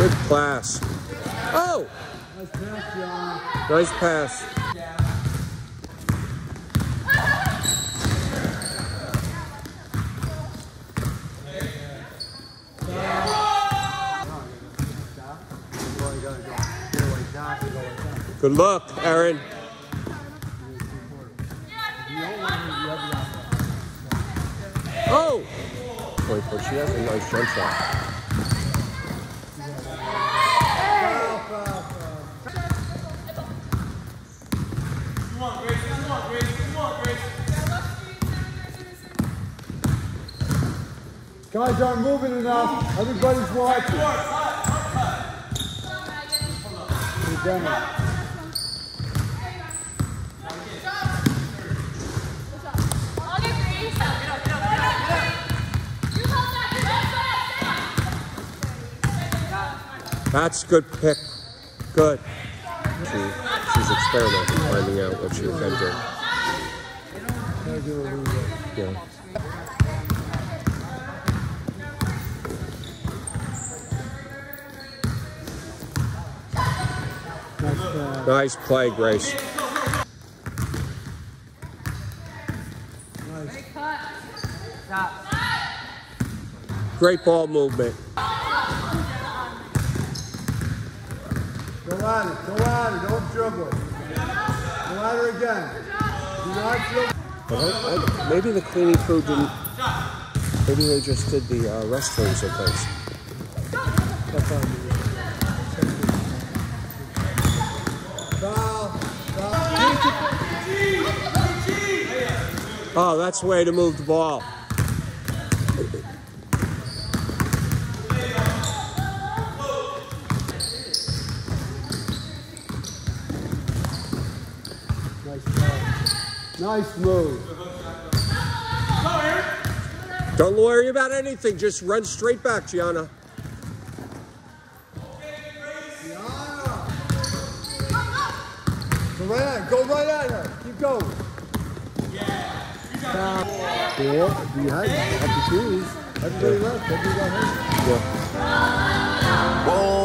Good class. Oh, Nice pass, John. nice pass. Good luck, Erin. Oh! Wait, but she has a nice jump shot. Guys aren't moving enough. Everybody's watching. That's good pick. Good. She, she's experimenting, finding out what she can do. Gotta do a little bit. Yeah. Nice. Nice play, Grace. Great ball movement. Go at it. Go at it. Don't dribble it. Go at her again. Do not dribble. I, I, maybe the cleaning crew didn't. Maybe they just did the uh, restrooms someplace. Oh, that's the way to move the ball. Nice move. Don't worry about anything. Just run straight back, Gianna. Go right at her. Go right at her. Keep going. Yeah. Foul. Yeah. Do you have, have to choose? Everybody left. Everybody hurt. Yeah. And you got better.